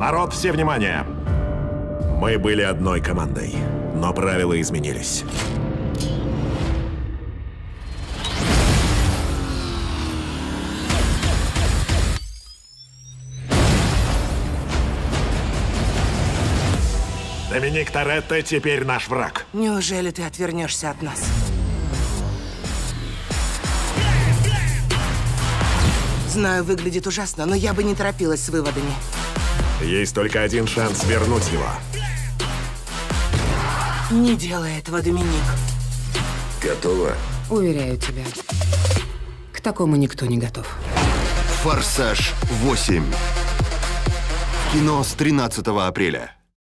Народ, все внимание! Мы были одной командой, но правила изменились. Доминик Торетто теперь наш враг. Неужели ты отвернешься от нас? Знаю, выглядит ужасно, но я бы не торопилась с выводами. Есть только один шанс вернуть его. Не делай этого, Доминик. Готово? Уверяю тебя, к такому никто не готов. «Форсаж 8». В кино с 13 апреля.